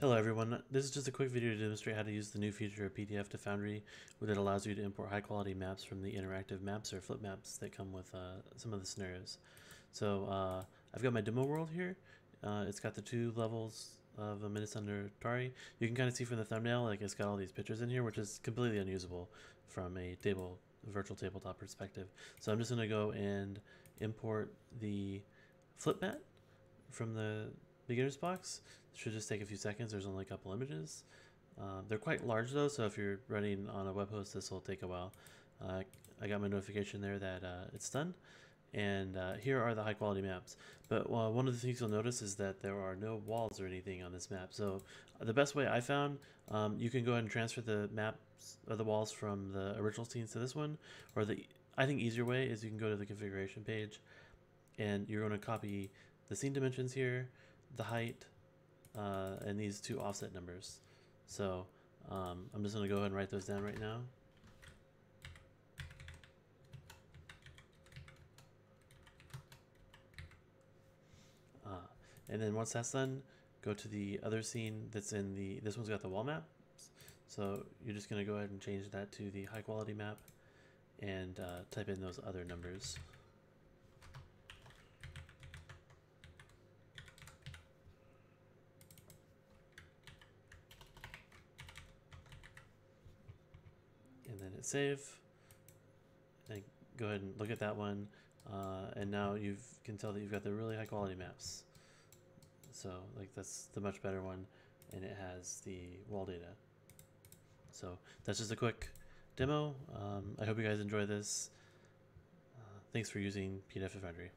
Hello everyone, this is just a quick video to demonstrate how to use the new feature of PDF to Foundry that allows you to import high quality maps from the interactive maps or flip maps that come with uh, some of the scenarios. So uh, I've got my demo world here. Uh, it's got the two levels of a minutes under Atari. You can kind of see from the thumbnail, like it's got all these pictures in here, which is completely unusable from a table virtual tabletop perspective. So I'm just going to go and import the flip mat from the beginner's box. It should just take a few seconds. There's only a couple images. Uh, they're quite large though, so if you're running on a web host, this will take a while. Uh, I got my notification there that uh, it's done. And uh, here are the high quality maps. But one of the things you'll notice is that there are no walls or anything on this map. So uh, the best way I found, um, you can go ahead and transfer the maps of the walls from the original scenes to this one. Or the I think easier way is you can go to the configuration page and you're going to copy the scene dimensions here, the height, uh, and these two offset numbers. So um, I'm just going to go ahead and write those down right now. Uh, and then once that's done, go to the other scene that's in the, this one's got the wall map. So you're just going to go ahead and change that to the high quality map and uh, type in those other numbers. Hit save and go ahead and look at that one. Uh, and now you can tell that you've got the really high quality maps. So like that's the much better one and it has the wall data. So that's just a quick demo. Um, I hope you guys enjoy this. Uh, thanks for using PDF Foundry